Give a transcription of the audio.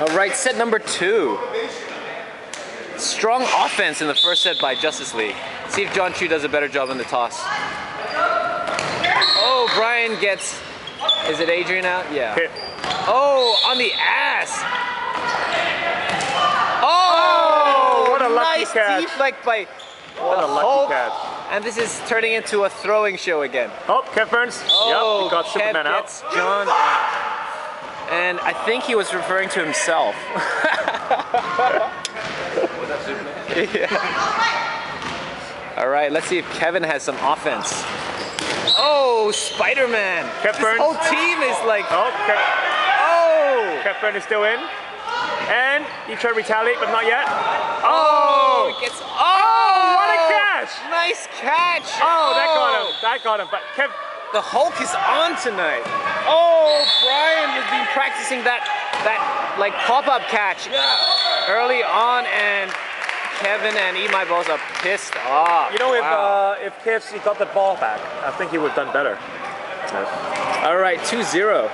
All right, set number two. Strong offense in the first set by Justice League. See if John Chu does a better job in the toss. Oh, Brian gets, is it Adrian out? Yeah. Hit. Oh, on the ass. Oh, what a oh, lucky nice catch. deflect by What a lucky Hulk. catch. And this is turning into a throwing show again. Oh, oh Kev Burns. Oh, yep, he got Kev Superman out. John out. And I think he was referring to himself. Yeah. All right, let's see if Kevin has some offense. Oh, Spider-Man. This whole team is like, Oh, Kev, oh. Kev Burns is still in. And he tried to retaliate, but not yet. Oh, Oh! gets, oh, Oh, what a catch! Nice catch. Oh, that got him. Oh. That got him. But Kev, The Hulk is on tonight. Oh, Brian has been practicing that that like pop-up catch early on, and Kevin and Imai both are pissed off. you know, if Wow. uh, if KFC got the ball back, I think he would have done better. All right, 2-0.